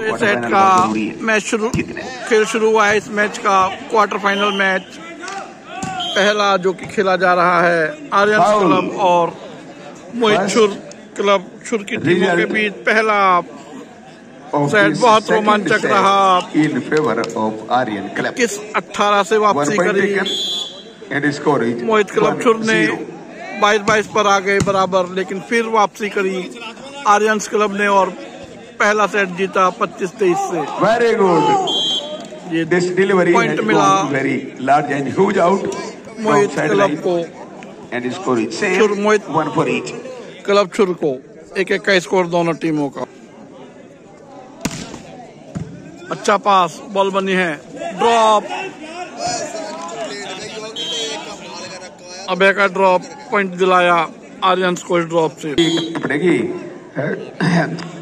इस सेट का मैच शुरू खेल शुरू हुआ है इस मैच का क्वार्टर फाइनल मैच पहला जो कि खेला जा रहा है आर्यन क्लब और मोहित शुर क्लब शुर की टीमों के बीच पहला। This बहुत रोमांचक रहा। in favor of Aryan Club. किस 18 से वापसी करी। मोहित क्लब शुर ने 1-0. 22-22 पर आ गए बराबर लेकिन फिर वापसी करी आर्यंस क्लब ने और पहला सेट जीता पच्चीस तेईस से। वेरी गुड ये डिलीवरी पॉइंट मिला। Very large and huge out Mohit club को। एंड स्कोर चुर Mohit. One for each club चुर को। एक एक का स्कोर दोनों टीमों का। अच्छा पास बॉल बनी है। ड्रॉप अभय का ड्रॉप पॉइंट दिलाया। आर्यन को ड्रॉप से।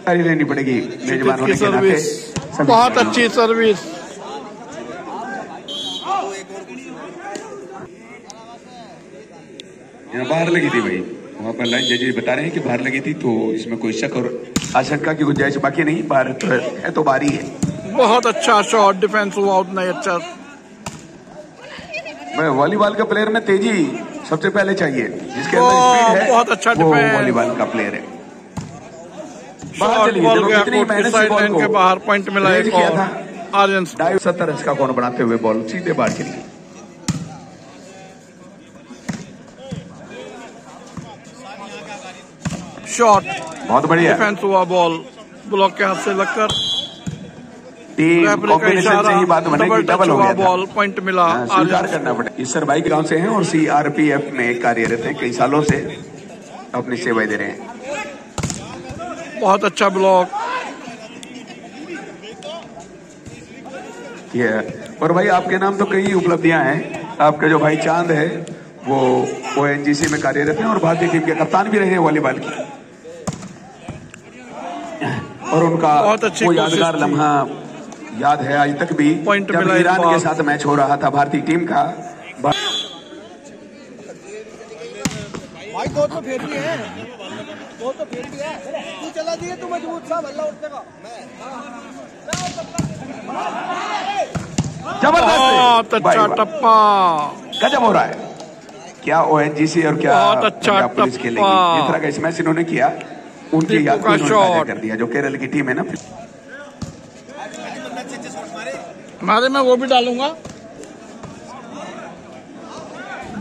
अरे लेनी पड़ेगी मेजबान होने के नाते सर्विस बहुत अच्छी सर्विस यहाँ बाहर लगी थी भाई। वहाँ पर लाइन जजेस बता रहे हैं कि बाहर लगी थी तो इसमें कोई शक और आशंका की गुंजाइश बाकी नहीं। बाहर तो है तो बारी है। बहुत अच्छा शॉट डिफेंस हुआ उतना ही अच्छा। मैं वॉलीबॉल का प्लेयर में तेज़ी सबसे पहले चाहिए। जिसके अंदर स्पीड है बहुत अच्छा वो वॉलीबॉल का प्लेयर है। बाहर चली गई, मेहनत से बॉल को पॉइंट मिला एक और। था। डाइव सत्तर रन का कोण बनाते हुए बॉल सीधे बाहर चली गई शॉट बहुत बढ़िया। डिफेंस हुआ बॉल ब्लॉक के हाथ से लगकर। टीम कॉम्बिनेशन से ही बात डबल डबल हो गया बॉल पॉइंट मिला हाँ, स्वीकार करना इस सरबाई गाँव से हैं और सीआरपीएफ में कार्यरत हैं। कई सालों से अपनी सेवाएँ दे रहे हैं। बहुत अच्छा ब्लॉक ये और भाई आपके नाम तो कई उपलब्धियाँ हैं। आपका जो भाई चाँद है वो ओ में कार्यरत हैं और भारतीय टीम के कप्तान भी रहे हैं वॉलीबॉल की। और उनका बहुत अच्छी वो यादगार लम्हा याद है आज तक भी जब ईरान के साथ मैच हो रहा था भारतीय टीम का। भा- भाई दो तो फेर भी है। दो तो फेर भी है। तू चला दिए तू मज़बूत सा भल्ला उठने का ज़बरदस्त। अच्छा टप्पा। गजब हो रहा है। क्या ओएनजीसी और क्या अच्छा पुलिस टप्पा। खेलेगी। जिस तरह का इस मैच इन्होंने किया उनकी याद को इन्होंने कर दिया जो केरल की टीम है ना। मारे मैं वो भी डालूँगा।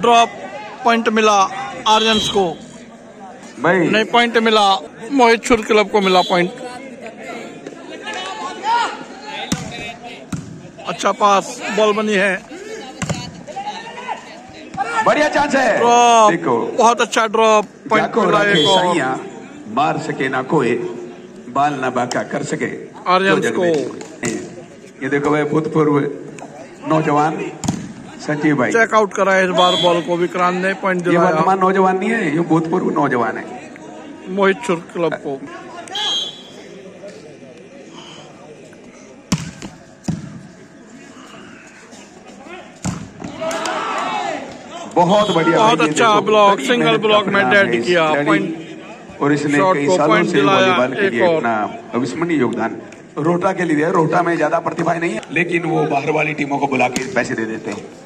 ड्रॉप पॉइंट मिला आर्यंस को। भाई। नहीं पॉइंट मिला। मोहित शुर क्लब को मिला पॉइंट अच्छा पास बॉल बनी है। बढ़िया चांस है। ड्रॉप देखो। बहुत अच्छा ड्रॉप पॉइंट मिला एक मार सके ना कोई बाल ना बाका कर सके आर्यंस तो को। ये देखो भाई भूतपूर्व नौजवान। संजीव भाई। चेकआउट करा इस बार बॉल को विक्रांत ने पॉइंट ये वर्तमान नौजवान नहीं है ये भूतपूर्व नौजवान है। मोहित शुर क्लब को। बहुत बढ़िया बहुत अच्छा ब्लॉक, सिंगल ब्लॉक में डेड किया, पॉइंट और इसने कई सालों से वॉलीबॉल के लिए अपना अविस्मरणीय योगदान। रोहटा के लिए रोहटा में ज़्यादा प्रतिभा नहीं है लेकिन वो बाहर वाली टीमों को बुला के पैसे दे देते हैं।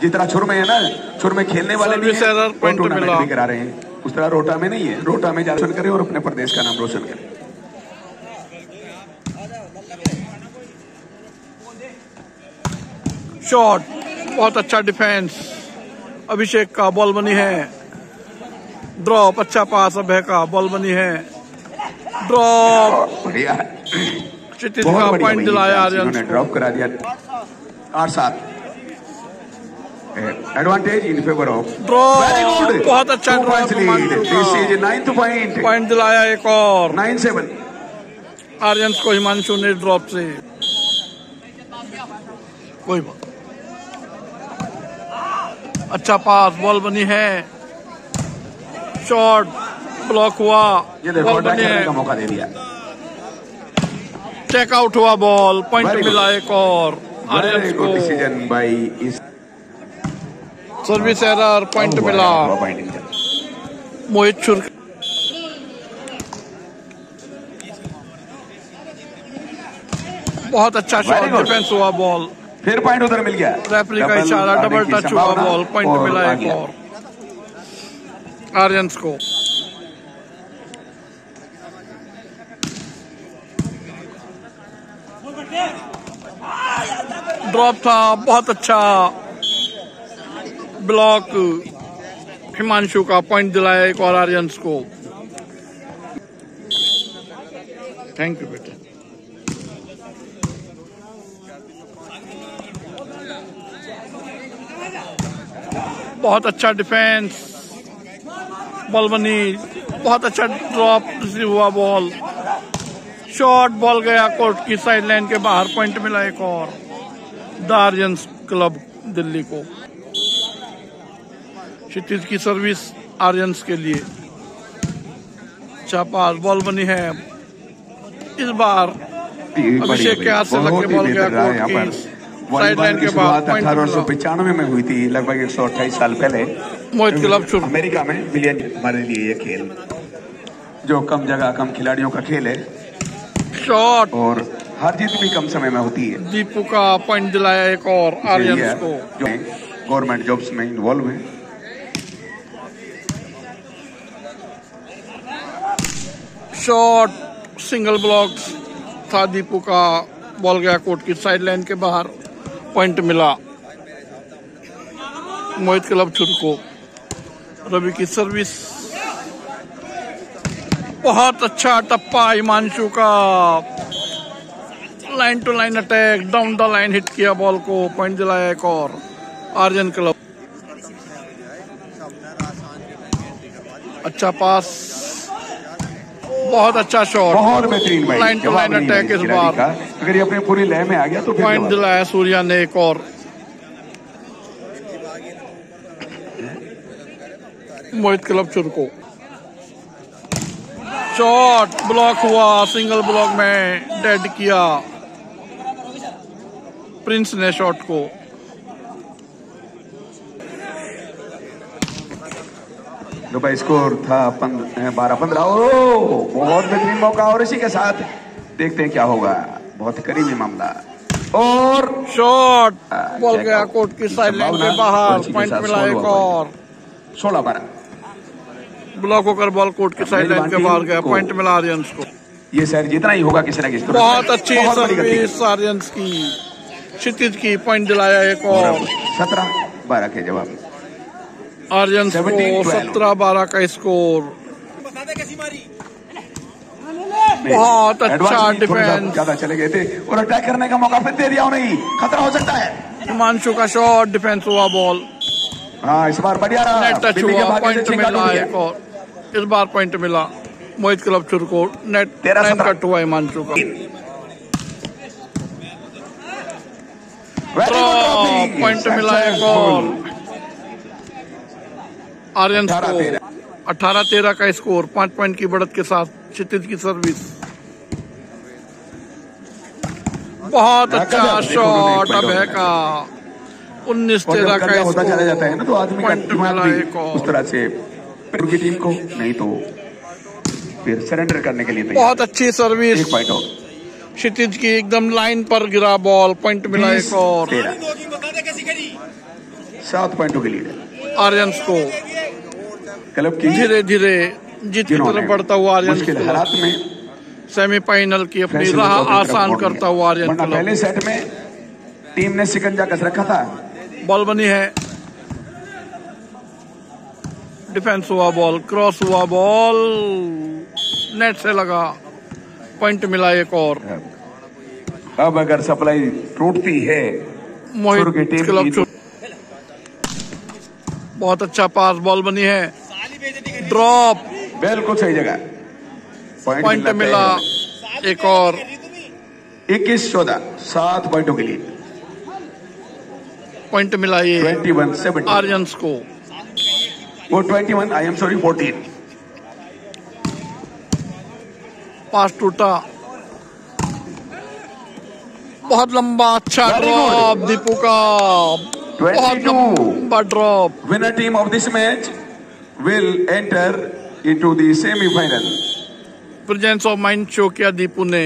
जिस तरह छुर में है ना छुर में खेलने वाले भी हैं, टूर्नामेंट भी करा रहे हैं। उस तरह रोहटा में नहीं है रोहटा में ज़्यादा रोशन करें और अपने प्रदेश का नाम रोशन करें। शॉट बहुत अच्छा डिफेंस अभिषेक का बॉल बनी है। ड्रॉप अच्छा पास अभय का बॉल बनी है। ड्रॉप बढ़िया। पॉइंट दिलाया ड्रॉप करा दिया। आठ सात। Advantage in favour of good बहुत अच्छा नाइन्थ पॉइंट पॉइंट दिलाया एक और। नाइन सेवन आर्यंस को हिमांशु ने ड्रॉप से। कोई बात अच्छा पास बॉल बनी है। शॉट ब्लॉक हुआ। ये देखो बॉल बनी है। का मौका दे दिया। चेक आउट हुआ बॉल पॉइंट मिला एक और। आर्यंस को डिसीज़न बाय इस सर्विस एरर पॉइंट मिला। मोहित शुर बहुत अच्छा शॉट डिफेंस हुआ बॉल फिर पॉइंट उधर मिल गया। रेफरी का इशारा डबल टच हुआ बॉल पॉइंट मिला एक और। आर्यंस को। ड्रॉप था बहुत अच्छा। ब्लॉक हिमांशु का पॉइंट दिलाया एक और आर्यंस को। थैंक यू बेटे। बहुत अच्छा डिफेंस बॉल बनी, बहुत अच्छा ड्रॉप रिसीव हुआ बॉल शॉट बॉल गया कोर्ट की साइड लाइन के बाहर पॉइंट मिला एक और दार्जन्स क्लब दिल्ली को। क्षितिज की सर्विस आर्यंस के लिए। चापाल बॉल बनी है। इस बार अभिषेक के हाथ से लग के बॉल गया कोर्ट की अठारह सौ पचानवे में हुई थी लगभग एक सौ अट्ठाईस साल पहले। मोहित क्लब अमेरिका में मिलियन हमारे लिए ये खेल। जो कम जगह कम खिलाड़ियों का खेल है। शॉट और हार जीत भी कम समय में होती है। दीपू का पॉइंट दिलाया एक और आर्यंस को। जो गवर्नमेंट जॉब्स में इन्वॉल्व है। शॉट सिंगल ब्लॉक था दीपू का, बॉल गया कोर्ट की साइड लाइन के बाहर पॉइंट मिला। मोहित क्लब छुर को रवि की सर्विस बहुत अच्छा टप्पा हिमांशु का। Line to line attack down the line hit किया बॉल को पॉइंट दिलाया एक और, आर्यन क्लब। अच्छा पास बहुत अच्छा शॉट बहुत बेहतरीन लाइन टू लाइन अटैक इस बार। अगर ये अपनी पूरी लय में आ गया तो पॉइंट दिलाया सूर्या ने एक और। मोहित क्लब चुर को शॉट ब्लॉक हुआ सिंगल ब्लॉक में डेड किया। प्रिंस ने शॉट को। भाई स्कोर था बारह पंद्रह। ओ बहुत बेहतरीन मौका और इसी के साथ देखते हैं क्या होगा। बहुत करीबी मामला। और शॉट बॉल गया कोर्ट की साइड के बाहर। पॉइंट मिला एक और। सोलह बारह। ब्लॉक होकर बॉल कोर्ट की साइड लाइन के बाहर गया। पॉइंट मिला आर्यंस को। ये सर जितना ही होगा किसी ना किसी बहुत अच्छी। सर्विस आर्यंस की। क्षितिज की पॉइंट दिलाया एक और। सत्रह बारह के जवाब। आर्यंस को सत्रह बारह का स्कोर। बहुत अच्छा डिफेंस। ज़्यादा चले गए थे। और अटैक करने का मौका फिर दे दिया उन्हें खतरा हो सकता है। हिमांशु का शॉट डिफेंस हुआ बॉल हाँ इस बार बढ़िया नेट टच हुआ पॉइंट मिला एक और। इस बार पॉइंट मिला। मोहित क्लब चुर को नेट तेरह कट हुआ हिमांशु का। पॉइंट मिला एक और। आर्यंस अठारह को तेरह। अठारह तेरह का स्कोर पाँच पॉइंट की बढ़त के साथ क्षितिज की सर्विस बहुत हाँ, अच्छा शॉट अब है का उन्नीस तेरह का होता चला जाता है ना तो आदमी का उस तरह से टीम को नहीं तो फिर सरेंडर करने के लिए बहुत अच्छी सर्विस एक पॉइंट और। क्षितिज की एकदम लाइन पर गिरा बॉल पॉइंट मिला एक और. सात पॉइंटों की लीड है। आर्यंस को क्लब की धीरे धीरे जीत की तरफ़ बढ़ता हुआ आर्यन हालात में सेमीफाइनल की अपनी राह आसान करता हुआ आर्यन क्लब पहले सेट में टीम ने सिकंजा कस रखा था। बॉल बनी है। डिफेंस हुआ बॉल क्रॉस हुआ बॉल नेट से लगा। पॉइंट मिला एक और। अब अगर सप्लाई टूटती है मोहित क्लब बहुत अच्छा पास बॉल बनी है। ड्रॉप। बिल्कुल सही जगह। पॉइंट मिला एक और। इक्कीस चौदह सात पॉइंटों के लिए। पॉइंट मिला ये ट्वेंटी वन सेवेंटी आर्यंस को। वो twenty one I am sorry fourteen पास टूटा। बहुत लंबा अच्छा ड्रॉप दीपू का। बहुत लंबा drop winner team of this match will enter into the semi-final. Of mind show किया दीपू ने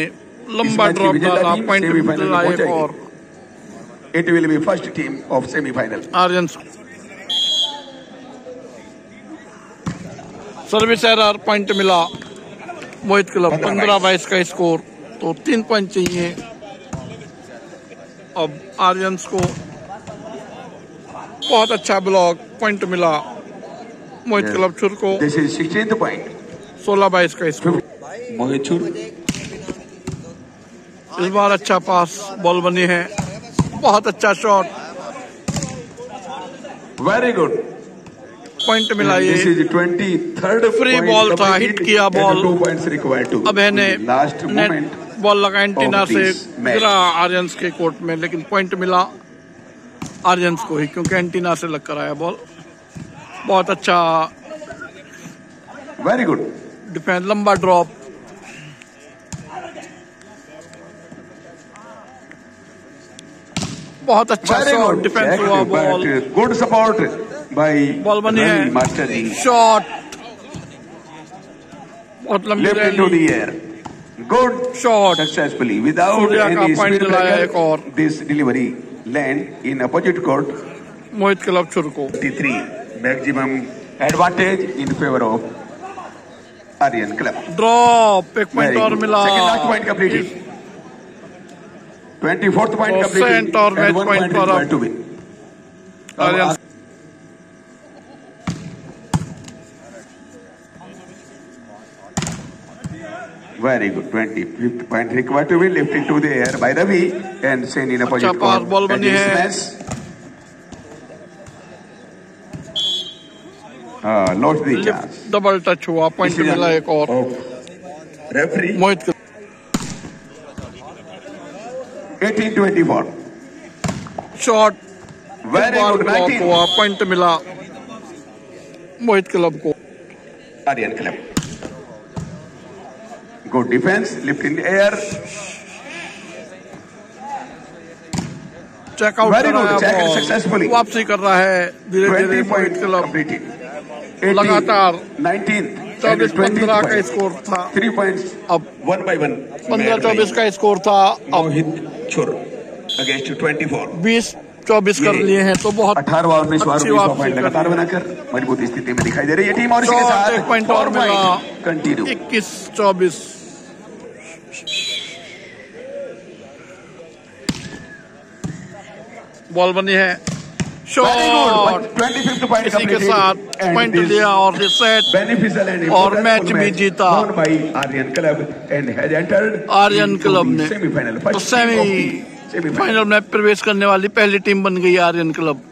लंबा ड्रॉप डाला पॉइंट मिला और It will be first team of semi-final. Aryan service error point मिला मोहित क्लब पंद्रह बाईस का स्कोर तो तीन पॉइंट चाहिए। अब आर्यंस को बहुत अच्छा ब्लॉक पॉइंट मिला। मोहित Yes. क्लब छुर को This is 16th point. सोलह बाईस का स्कोर मोहित छुर इस बार अच्छा पास बॉल बनी है। बहुत अच्छा शॉट वेरी गुड पॉइंट मिला दिस ये। इज़ 23rd फ्री बॉल था, हिट किया ball two points required to अब है ने लास्ट मोमेंट बॉल लगा एंटीना से. गिरा आर्यंस के कोर्ट में लेकिन पॉइंट मिला आर्यंस को ही क्योंकि एंटीना से लग कर आया बॉल बहुत अच्छा। वेरी गुड डिफेंस लंबा ड्रॉप बहुत अच्छा शॉट डिफेंस हुआ ball good support by ball बनी है। मास्टर जी शॉट बहुत लंबी left into the air good shot successfully without दिलाया एक और। This delivery land in opposite court Mohit club छुर को। 53 maximum advantage in favor of Aryan Club. Drop एक Very point और good. मिला Second last point completed. 24th point तो completed. cent और and match one point point पर required अब to win. Aryan Very good. 25th point required to win. Left into the air by Ravi and sent in opposite अच्छा पास court. Ball And बनी this है। Note दीजिए double touch हुआ point मिला एक और। Referee Mohit eighteen twenty four short very हुआ point मिला। मोहित क्लब को। Aryan club good defence lift in air checkout very good check successfully वापसी कर रहा है धीरे धीरे पॉइंट क्लब। कंप्लीटेड लगातार 19. चौबीस पंद्रह का स्कोर था Three points. अब One by one. पंद्रह चौबीस का स्कोर था अब छुर against 24. बीस चौबीस कर लिए हैं तो बहुत 18 और 19 अच्छी और पॉइंट लगातार बनाकर मज़बूत स्थिति में दिखाई दे रही है टीम और इसके साथ एक पॉइंट और। कंटिन्यू इक्कीस चौबीस बॉल बनी है पॉइंट लिया और और मैच भी जीता आर्यन क्लब ने सेमीफाइनल में प्रवेश करने वाली पहली टीम बन गई आर्यन क्लब